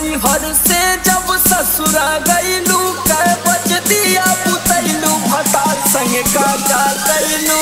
नई हर से जब ससुरा गैलू कै बज दिया पुतलू भतार संग का जा कैलू